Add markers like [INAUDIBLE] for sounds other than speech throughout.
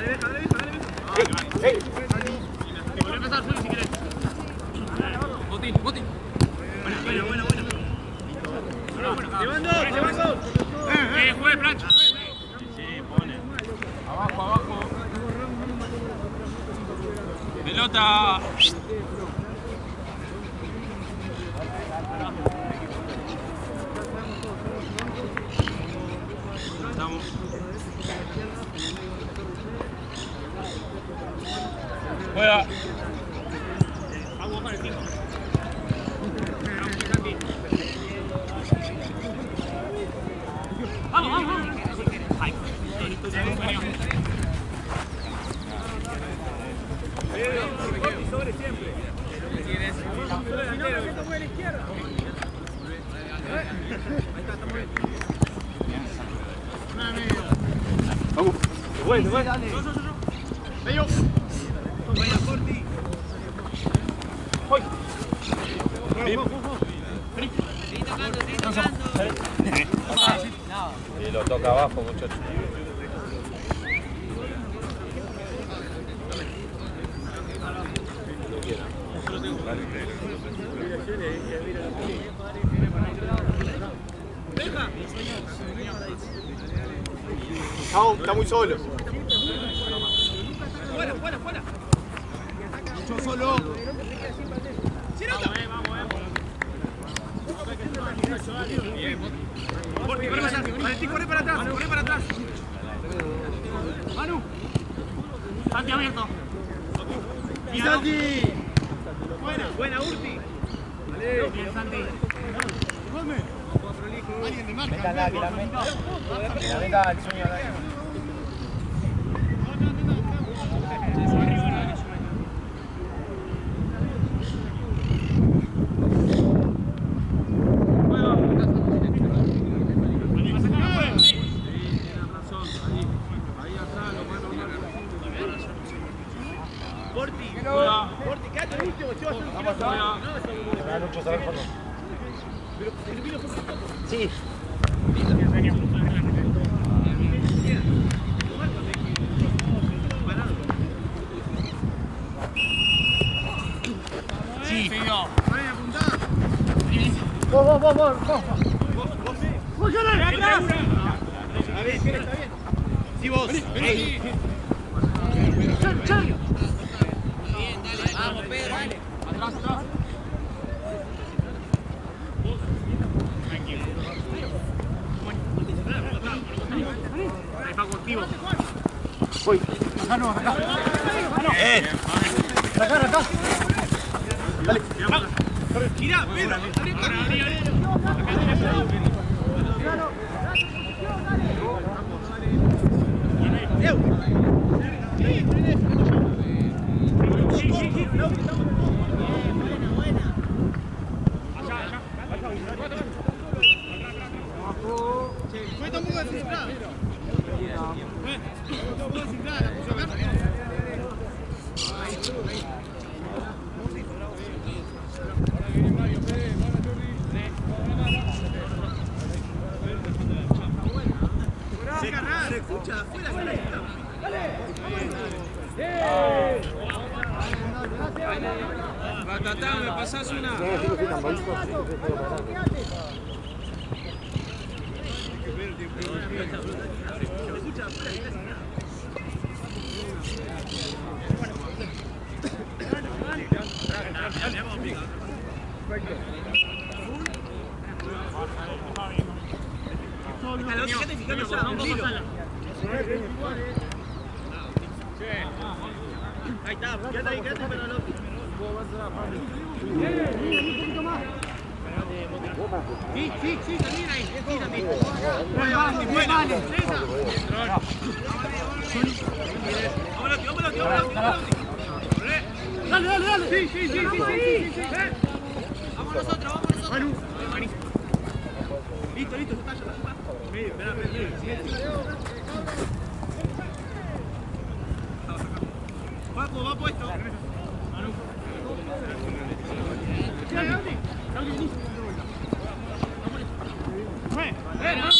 Dale, deja, dale. Bueno, bueno. Bello. Vaya, Y lo toca abajo, muchachos. Está muy solo. Uki! Buena, buena Urti. Vale, Alguien de marca. Métala, que la. Que la sueño de Va puesto. Manu. ¡Dale, dale!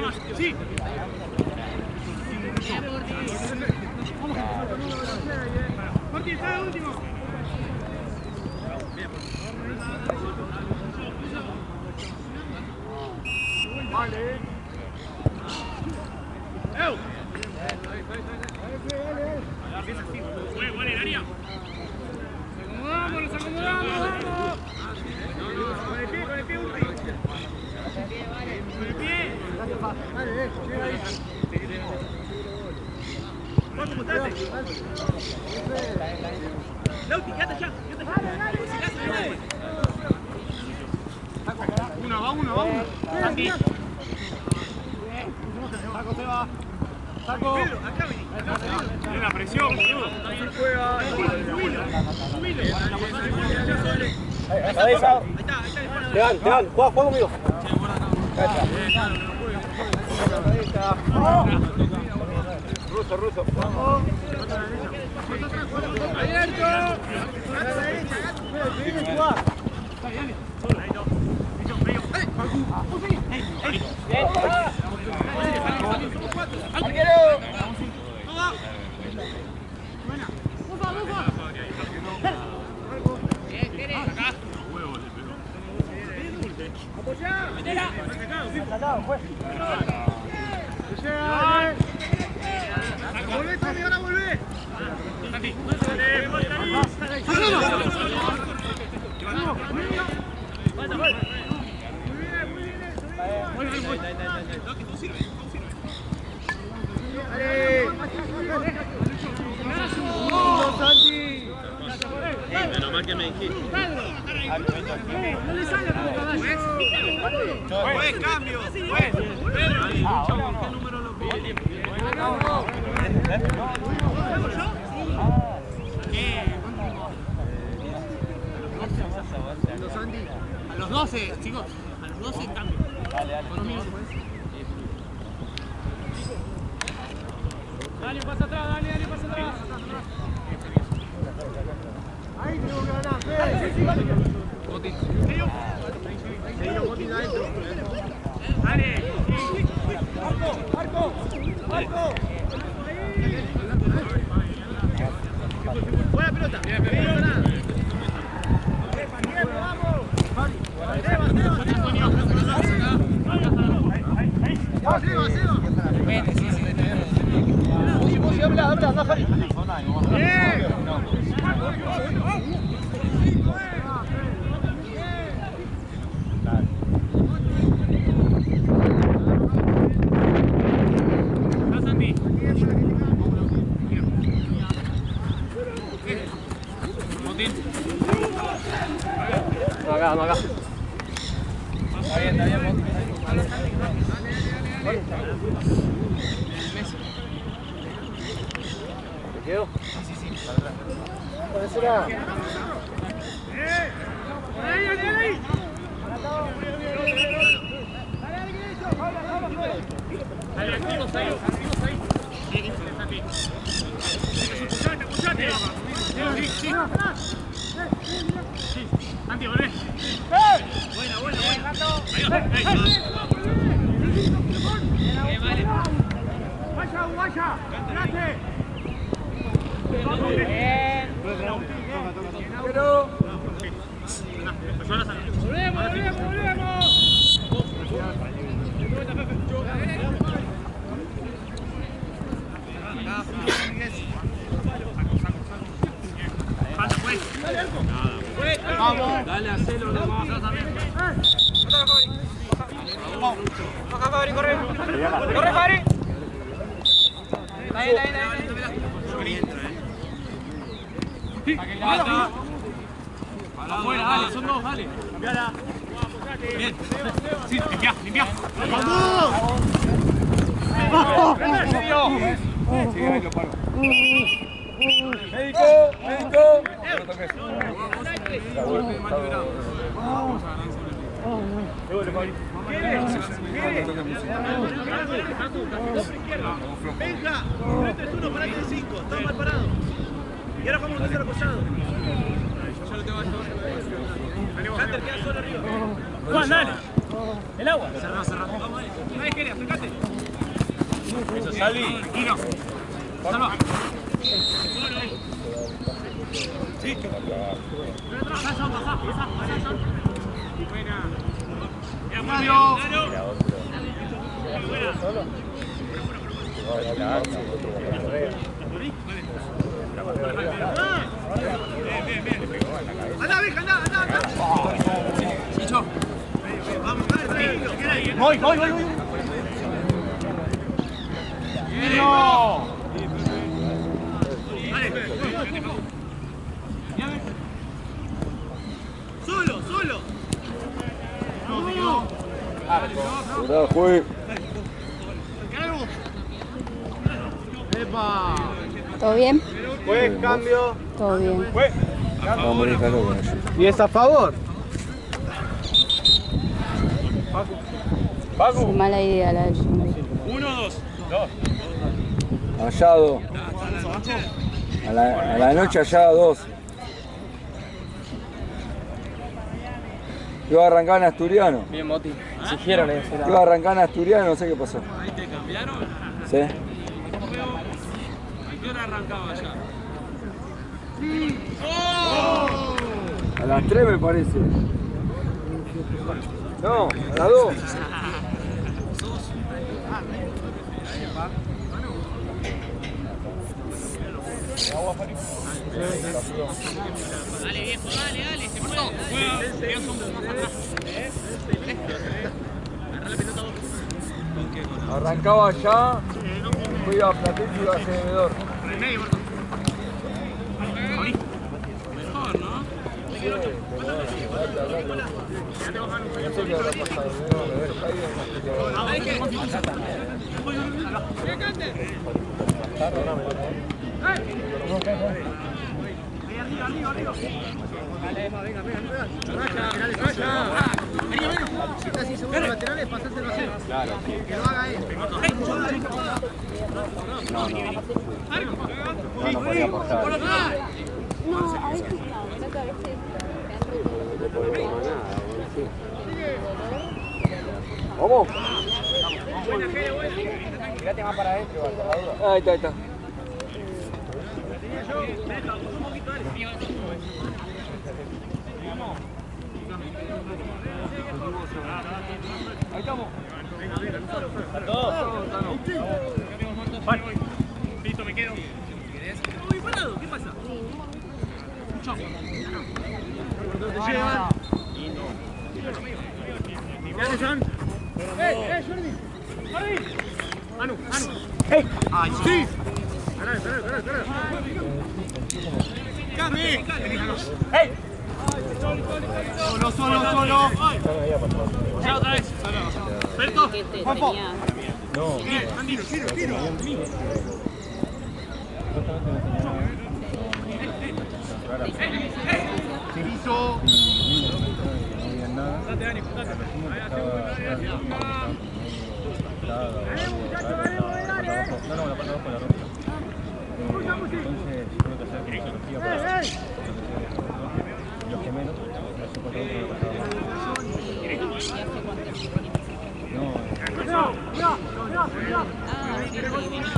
más, sí. Está el último. 你看你看你了没有 Seba, Seba. sí, sí. ¡Corre, Fabri! Ahí, ahí, ahí. Afuera, dale, son dos, dale. Limpiala. Bien. Sí, limpia, limpia. Médico, médico. No toques. Benja, este es uno, parate en cinco, estamos mal. Y ahora vamos a hacer arriba. Juan, dale. El agua. Cerrado, cerrado. Vamos. Buena. Voy, voy, voy, voy solo. Cuidado, juez. ¿Todo bien? Juez, cambio. Todo bien. Ellos. ¿Y es a favor? Sí, mala idea la de Jimmy. Uno, dos. Hallado. A la, a la noche hallado dos. Iba a arrancar en asturiano. Bien, Moti. Exigieron eso. Iba a arrancar en asturiano, no sé qué pasó. Ahí te cambiaron. ¿Sí? ¿A qué hora arrancaba ya? A las 3 me parece. No, a las 2. Arrancaba allá, fui a Platense y iba a Cededor. Mejor, ¿no? No sé qué habrá pasado. no, a ver, está ahí, no No, no. No, veces no, creo que a ¿Vamos? Tirate más para adentro. Ahí está, ahí está. Ahí estamos. ¿qué pasa? John. ¡Eh, eh, Jordi! Manu, Manu. ¡Eh! ¡Ay, sí! Pará, pará, pará. ¡Cami! ¡Ey! Solo, solo, solo. Ya otra vez. Berto, que te Juanpo. Bien, Andino, tiro, tiro. Hizo. Date, Dani, juntate. Ah, sí, sí, viniste jugando y no te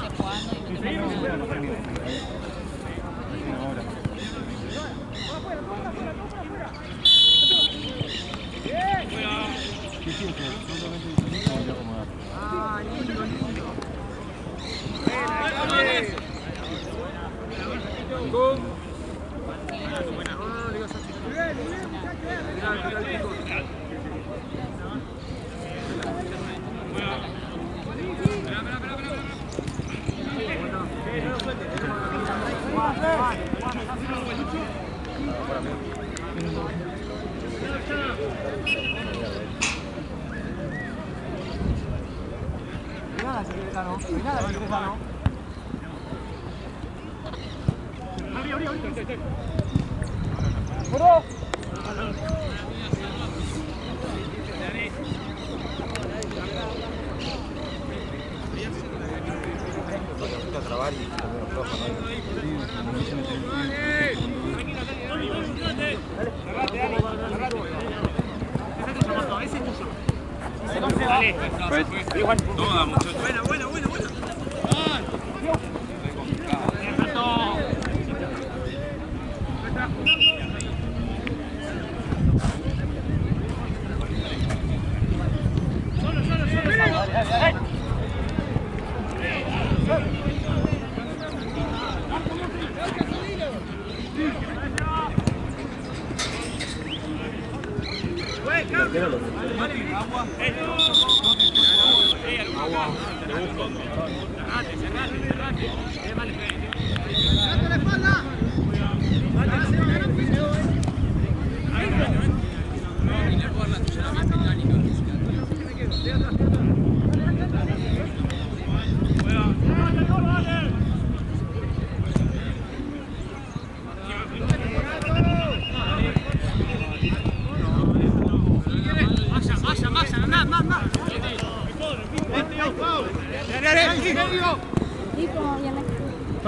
고!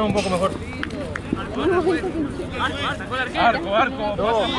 Un poco mejor. Arco, arco, arco. arco. arco. No, sí.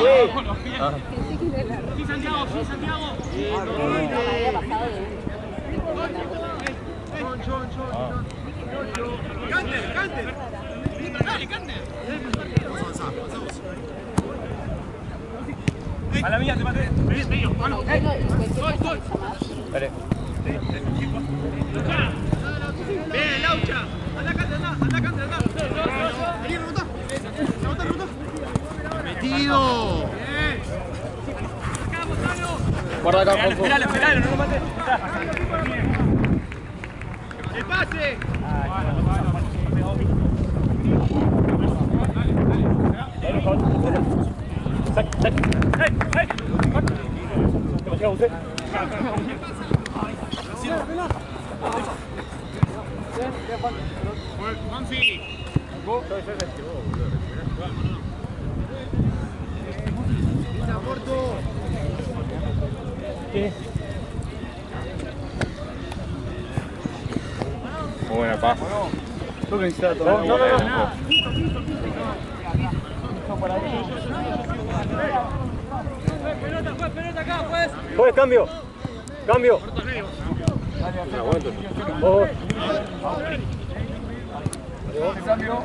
qué? Muy buena paz. Tú que todo. No, no, no, pues. pues, cambio. Cambio. Oh. Cambio.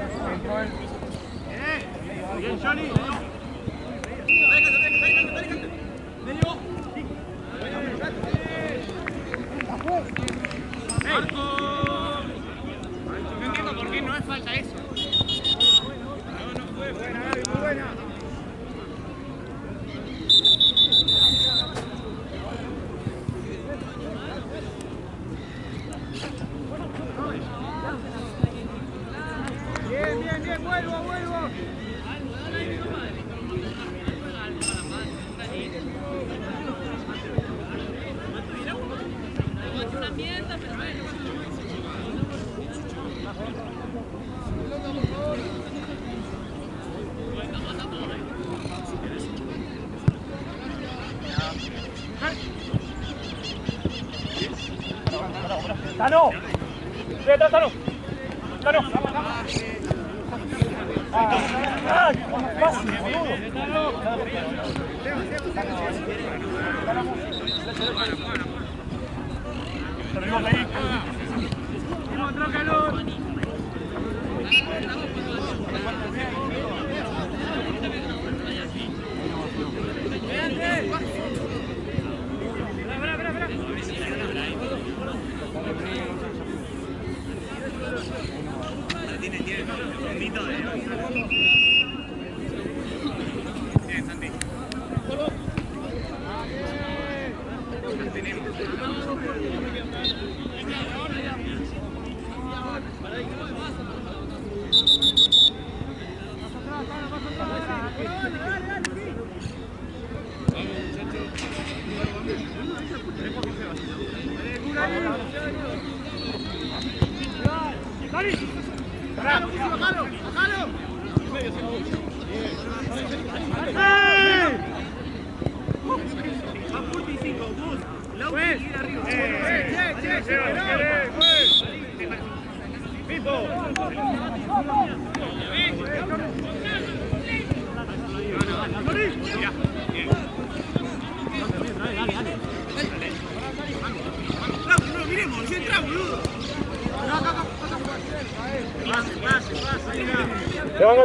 Eh, bien, Johnny.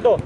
Los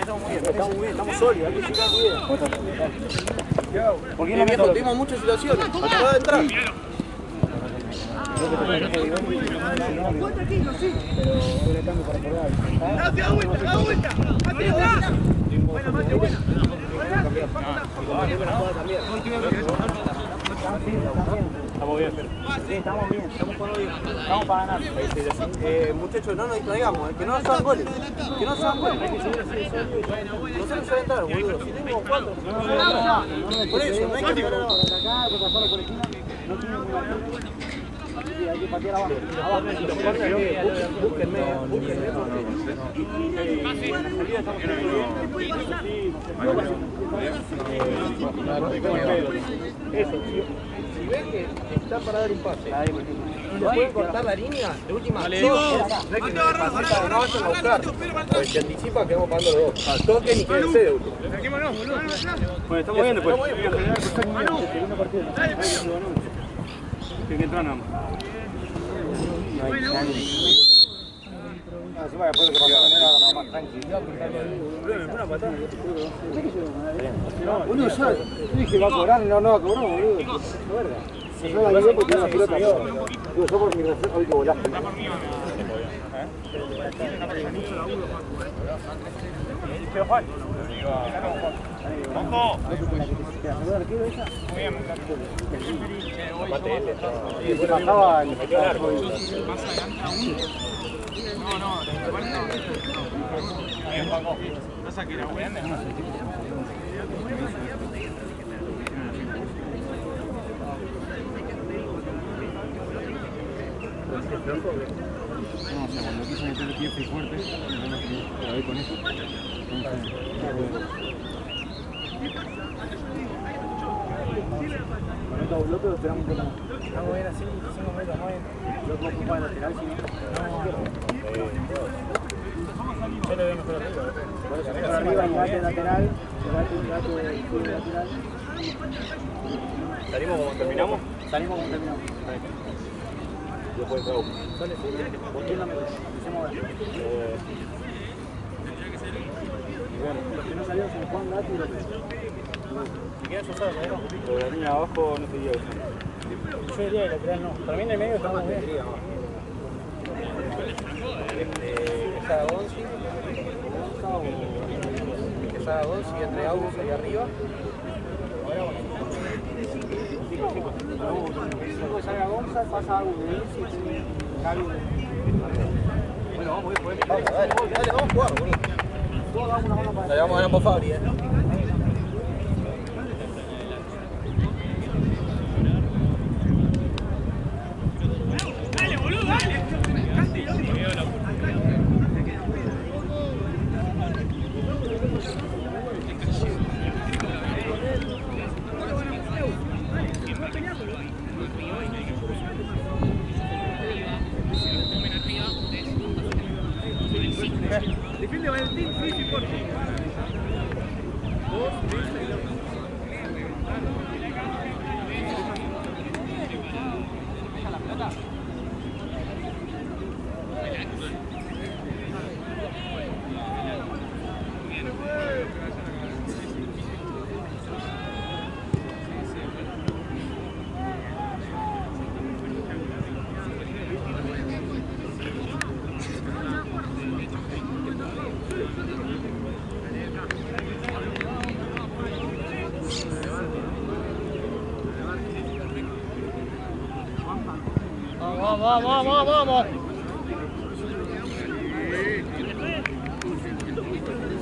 Estamos muy bien, estamos muy bien, estamos sólidos, hay que llegar bien. ¿Por qué no viejo, tuvimos muchas situaciones. Acaba de entrar. Da vuelta, da vuelta. Atrás. Buena, mate, buena. Estamos bien. Sí, estamos bien, estamos por hoy. Estamos para ganar. Eh, muchachos, no nos distraigamos, eh, que no nos hagan goles. Que no nos hagan goles. No se nos entrar, boludo. Si tenemos cuatro, no nos entrar. Por eso, no hay que esperar ahora. Búsquenme, búsquenme. Eso, ven que está para dar un pase, ¿le pueden cortar la línea? De última, Dale, no, Diego. no que se anticipa que vamos pagando los dos. Al toque ni quédense de último. Saquémonos, boludo. Bueno, estamos bien después. Bien, Manu. Pedro. Tiene que dije va a cobrar, no, no va a cobrar, boludo. La porque era pelota. Yo por mi. No, o sea, cuando quiso meter el pie fue fuerte, con eso. Así. Yo de lateral, si no. Arriba lateral. ¿Salimos como terminamos? Salimos como terminamos. Empecemos a ver. Los que no salieron son Juan y López. ¿Te usado, la línea abajo no sería eso. Yo diría que lateral no. Para mí en el medio estamos bien. Gonzi. Esa Gonzi entre Agus ahí arriba. Que salga Gonza, pasa algo de tiene Javi. Bueno, vamos, vamos, dale, dale, vamos a jugar, boludo. Dale, vamos a ganar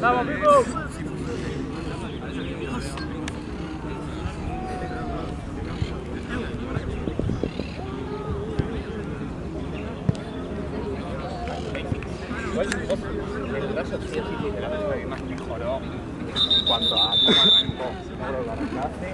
Vamos, Pipo. El brazo sí, sí, que la verdad que más mejoró en cuanto a cómo arrancó. Ahora lo arrancaste.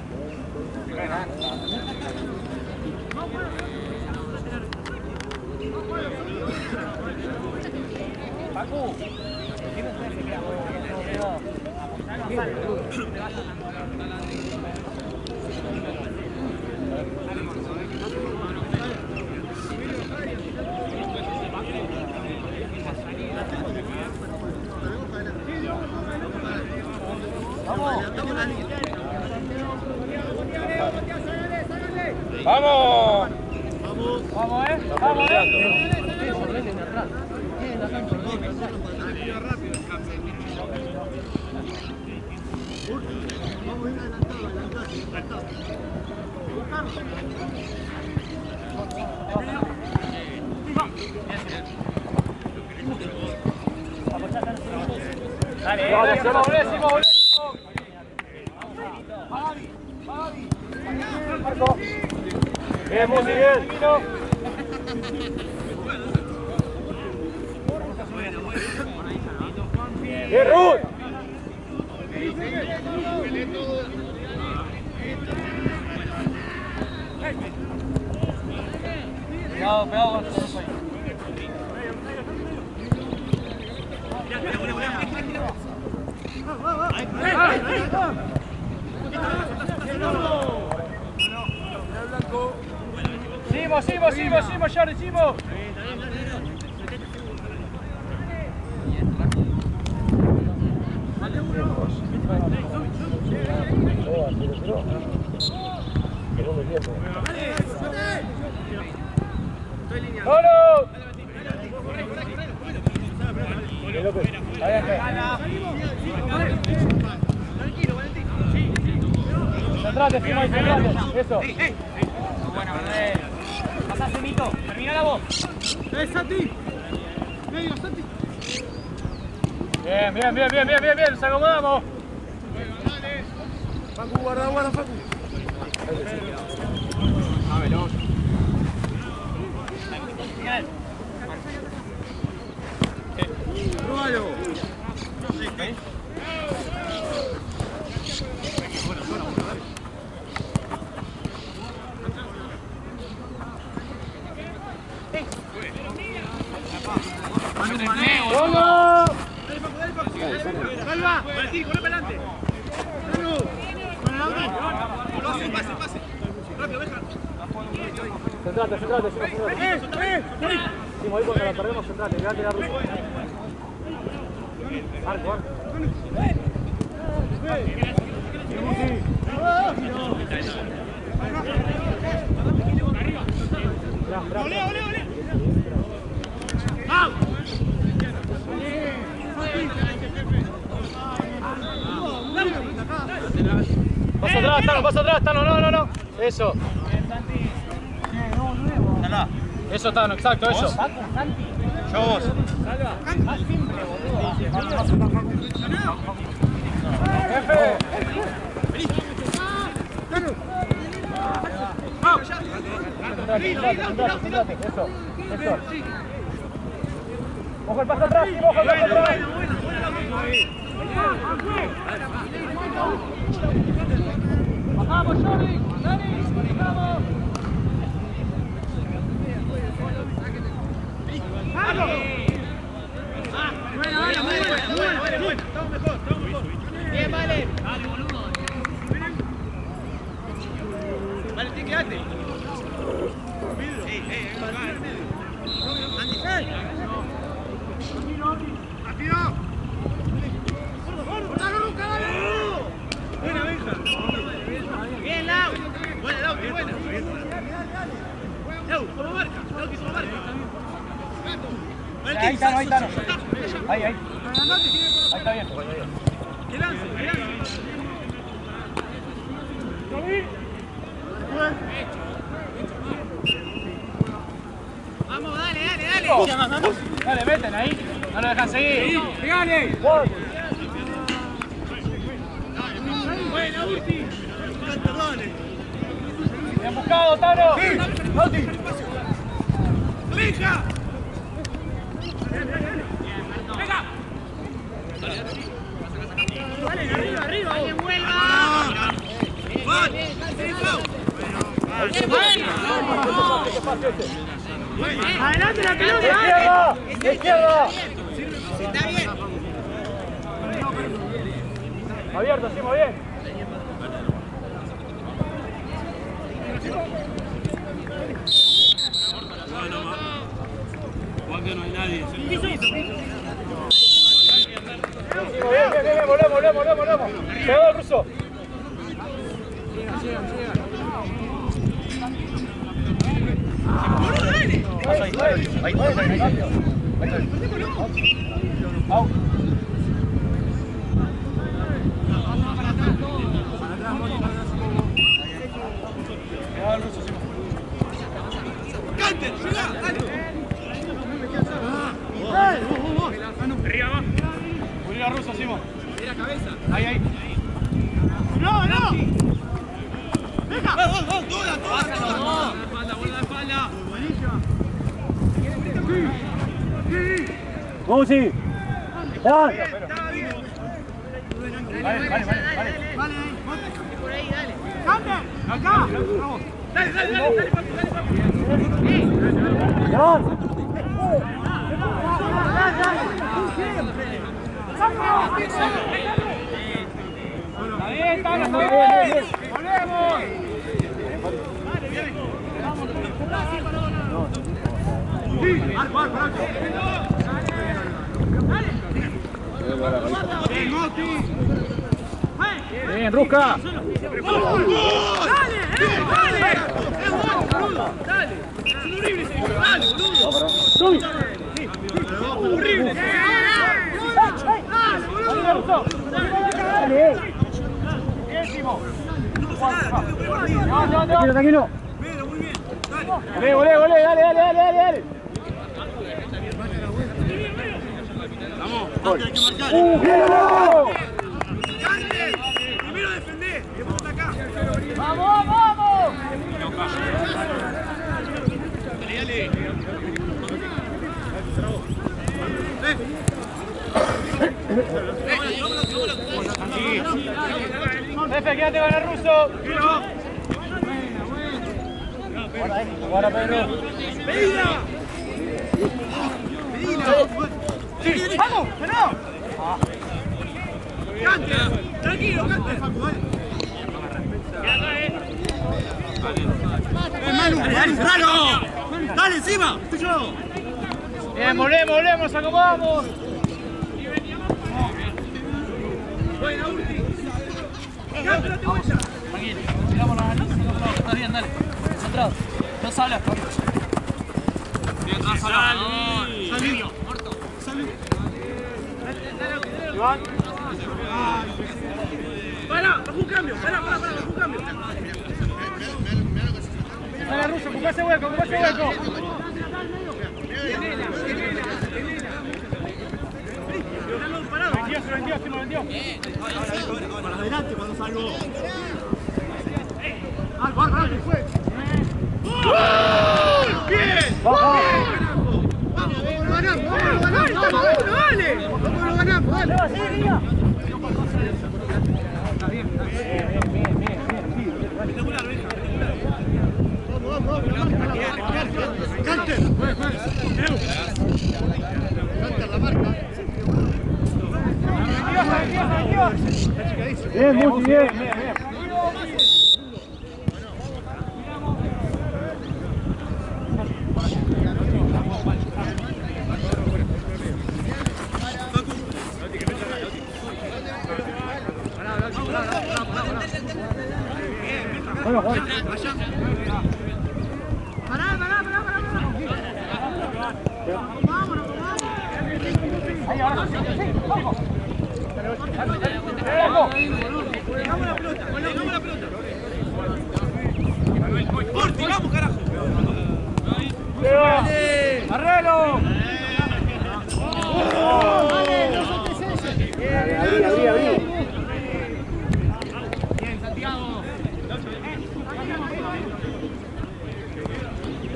¡Vamos! ¡Vamos, eh! ¡Vamos, eh! Dale, dale, Simón, Simón, Simón. Bien, muy bien. Bien, Ruth. Pegado, pegado con todos ahí. Simo, Simo, Simo, Simo, Jordi, Simo. ¡Solo! Centrate, Simo, ahí, centrate. Eso. Bueno, Manuel. Pasá, Simito. Termina la voz. ¡Eh, Santi! ¡Medio, Santi! Bien, bien, bien, bien, bien, bien, bien. Nos acomodamos. Facu, guarda, guarda, Facu. Pruébalo. ¡Vamos! ¡Salva! Valentín, corre para adelante. ¡Salud! ¡Con la otra! Pase, pase, pase. Rápido, deja. Centrate, centrate, centrate. Simo, ahí cuando la perdemos, centrate, quedate. Pasa atrás, Tano, pasa atrás, Tano, no, no, no. Eso. Eso, Tano, exacto, eso. Yo vos. Jefe. Eso, eso. Ojo el paso atrás, ojo el paso atrás. Vamos, Johnny, Dani, vamos. Bueno, vale, muy bueno, muy bueno, muy bueno. Estamos mejor, estamos mejor. Bien, vale. Dale, boludo. Valentín, quédate. Ey, ey, Andy, ey. ¡Rápido! ¡Cortalo, Luca, dale! Buena, Benja. Bien, Lau. Buena, Lau, qué buena. Lau, como marca. Lau, que como marca. Valentín, Ahí está, ahí está. Ahí, ahí. Ahí está bien. Vamos, dale, dale, dale. Dale, meten ahí. No lo dejan seguir. Pegale. Dale. Bien buscado, Tano. ¡Venga! Arriba. ¡Adelante la pelota! Izquierda. ¡Está bien! Abierto, Simo, bien. Simo, bien, bien, bien, bien, volvemos, volvemos, volvemos, ruso. Ahí, ahí, ahí, ahí, ahí. Au. Pegó el ruso, Simo. ¡Arriba, va! Julián ruso, Simo. Ahí, ahí. ¡No, no! ¡Venga! ¡Vamos, vamos! ¡Toda, toda, toda! ¡Espalda, vuelve la espalda! Vamos, sí. Juan. ¡Estaba bien! Vale, vale, vale. vale. Vale. Por ahí, dale. ¡Canter! ¡Acá! ¡Dale, dale, dale! ¡Dale, papi, dale, papi! Está bien, Tano, está bien. Rusca. ¡Dale! ¡Eh! ¡Dale! ¡Dale! ¡Es un horrible ese bicho! ¡Dale, boludo! ¡Horrible! ¡Dale, boludo! Bien, Simo. No pasa nada, tío, pero arriba. No, no, no. Tranquilo, tranquilo. Muy bien. Dale. Dale, dale, dale, dale. Vamos, hay que marcar. ¡Uh. Primero defender, después. ¡Vamos, vamos! Dale, dale. Jefe, quédate con el ruso. Ahora, Pedro. ¡Medina! ¡Medina! Sí. ¡Vamos! ¡Cante! Tranquilo. ¡Eh, Manu! ¡Dale, encima! Bien, volvemos, volvemos, acomodamos. Urti. Tranquilo, la bien, dale. Concentrado. No hasta Bien, no. Salí. Para, bajo un cambio, cambio. Ese hueco, ese hueco. Vendió, se vendió, se lo vendió. Para adelante cuando salgo. Ah, que fue. ¡Gol! ¡Bien! Vamos, vamos, lo ganamos, vamos, lo ganamos, vamos, dale. Vamos, lo ganamos, dale. Vamos, vamos, vamos. Canter. Canter, la marca. Bien, muy bien. Bueno, Juan. Pará, pará, pará, pará. Vámonos, vamos. Ahí, ahora sí, sí, vamos. Dejamos la pelota, dejamos la pelota. Porti, vamos, carajo. ¡Arrelo! Abrí, abrí, abrí.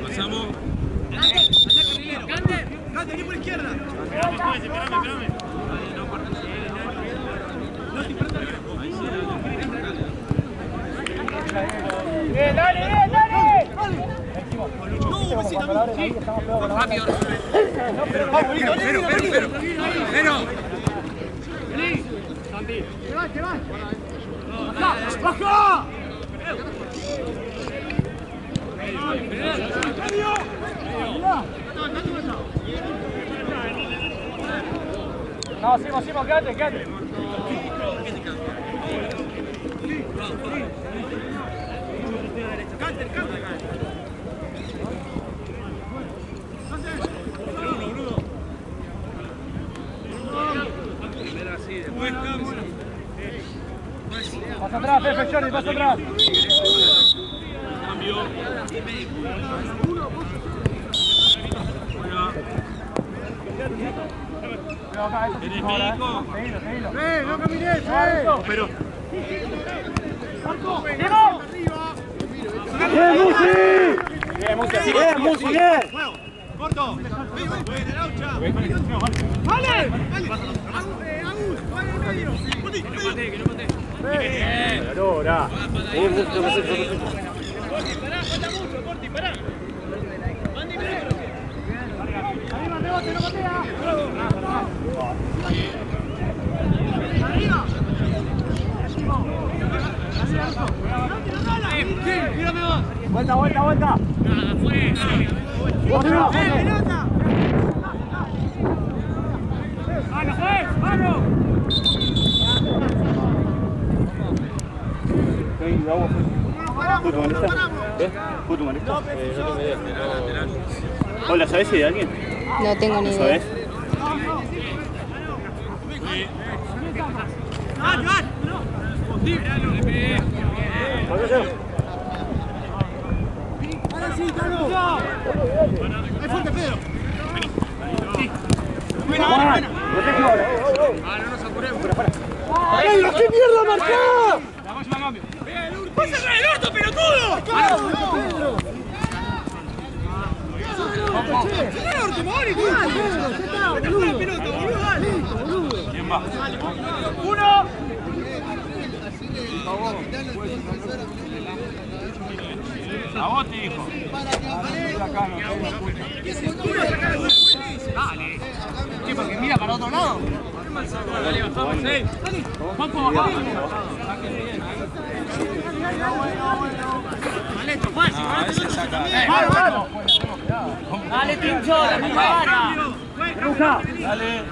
Pasamos. Cante, cante, aquí por izquierda. Bien, dale, bien, dale. No, Messi también. Estamos pegados con la Rápido. Pero, pero, pero, pero. Que va, que va. ¡Baja! ¡Baja! No, Simo, Simo, quédate, quédate. Jordi, pasa atrás. Cambio. ¿Tenés ahora, eh. médico? Seguilo, seguilo. ¡Eh, no camines! ¡Eh! Pero. ¡Diego! ¡Bien, Musi! Bien, Musi, bien, Musi, bien. ¡Corto! ¡Buena, Laucha! ¡Vale! ¡Vale! Agus, Agus, vale medio. Puti, medio. Ahora. Bien, hace. Corti, pará, falta mucho, Corti. Arriba, rebote, no patea. Arriba. Vuelta, vuelta, vuelta. ¡Eh, pelota! ¡Vamos, eh! ¡Vamos! ¡Futbolista! ¿Eh? ¿Futbolista? Hola, ¿sabes si hay alguien? No tengo ni idea. ¿Sabes? ¡Ah! ¡Ahora sí, Carlos! ¡Ahí fuerte, Pedro! ¡Buena, buena, Juan, buena! protege ahora. ¡Ey, qué mierda marcá! Vamos a. ¡Pásale el orto, pelotudo! ¡Claro, Pedro! ¡Señor el orto, boludo! ¡Dale! boludo! ¿Quién va? ¡Uno! A vos te dijo. ¡Uno saca el Dale. Sí, porque mira para otro lado. Dale, bajamos, sí. Juanjo, bajamos. Ah. Dale, la. Dale.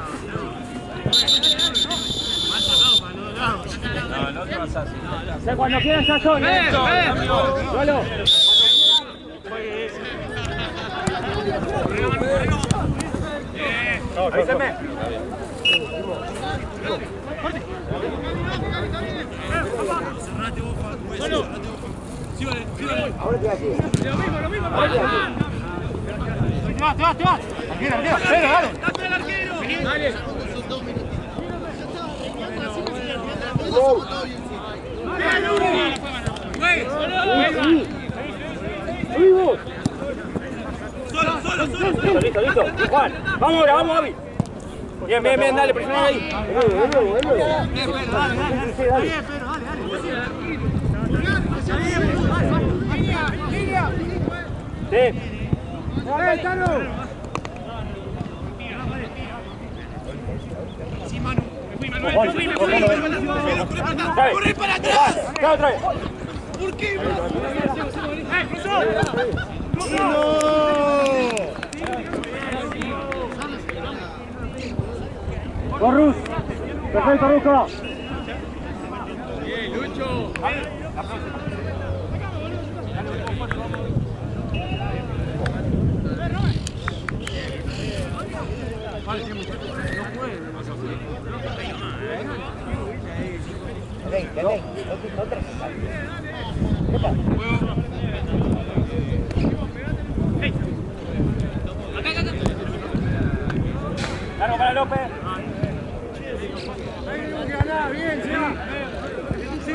No, el otro vas así. O cuando quieran ya son, ¿eh? Suelo. Avísame. Ahora te. Lo mismo, lo mismo. Te vas, te vas. Arquero. Solo, solo, solo. Vamos ahora, vamos, Avi. Bien, bien, bien, dale, presiona ahí. Sí. ¡Eh, Tano! Manu. Me fui, Manuel. Me fui, me fui. Dale. ¡Corre para atrás! Dale otra vez. ¿Por qué? ¡Eh, cruzó! Corrus. Perfecto, Ruso. Largo para López.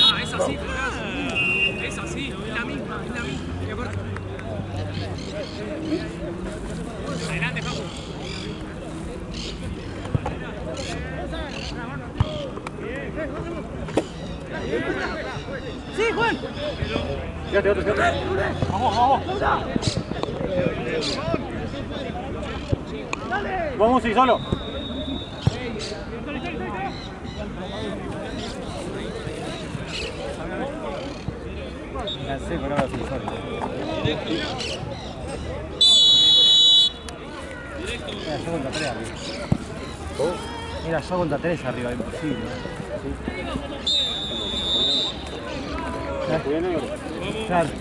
Ah, es así, Ferraz. Es así, es la misma, es la misma. Y aparte- Adelante, Paco. Fíjate, otro, fíjate. Vamos, vamos. Vamos, sí, solo. Sé, pero ahora sí, solo. Mira, yo contra tres arriba. Mira, yo contra tres arriba, imposible. Claro. [LAUGHS]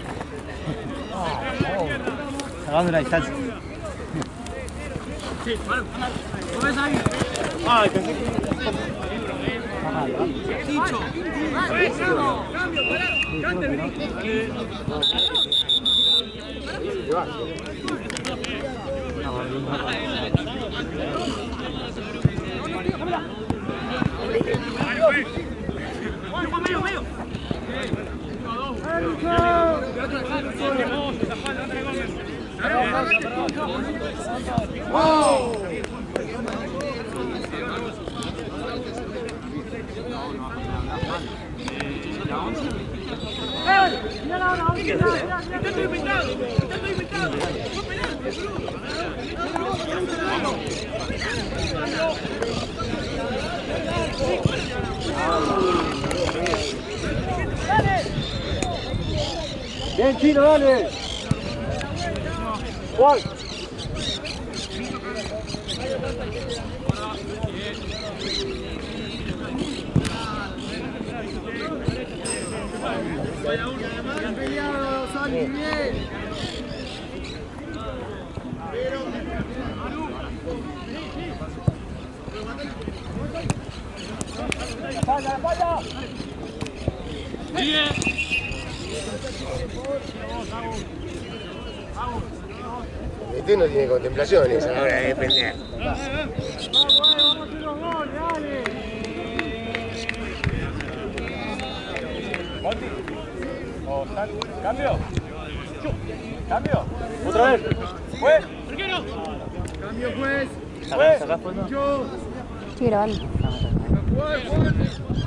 Ah. Sacando la distancia. Ay, pensé que... Dicho. Cambio, pará. Cante, vení. Todo inventado, está todo Este no tiene contemplaciones a la hora de defender. O sal- ¿Cambio? ¿Cambio? ¿Otra vez? ¿Fue? Cambio juez. ¿Fue? Estoy grabando. Pincho.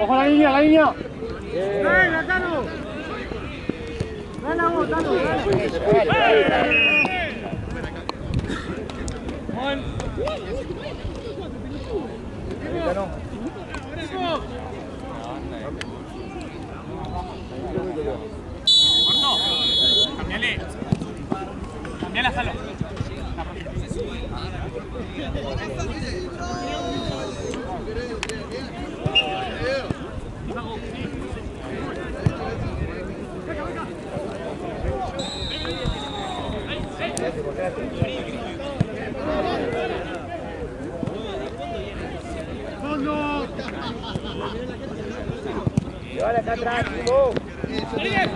Ojo a la línea, la línea. Venga, Cano. Gana vos, Cano. Gordo, cambiale. Cambiale a Jalo. Llévala acá atrás, Timo. Bien.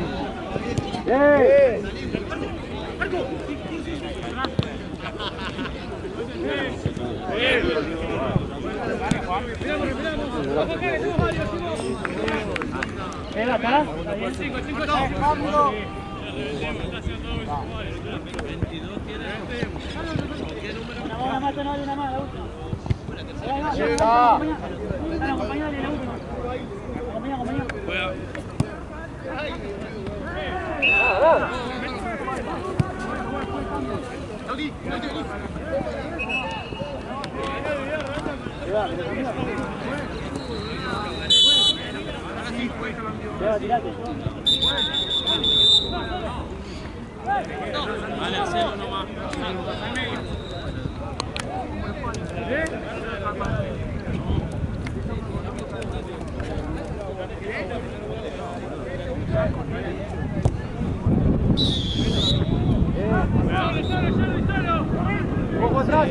Vale, hacelo nomás. Ojo atrás,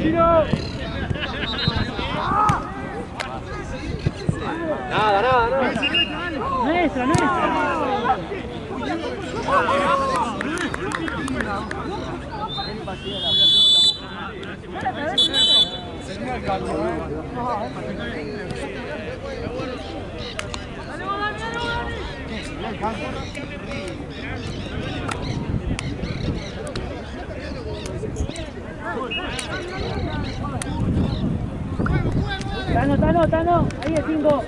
Chino. Nada, nada, nada. Nuestra, nuestra. Tano, Tano, Tano. Ahí es cinco.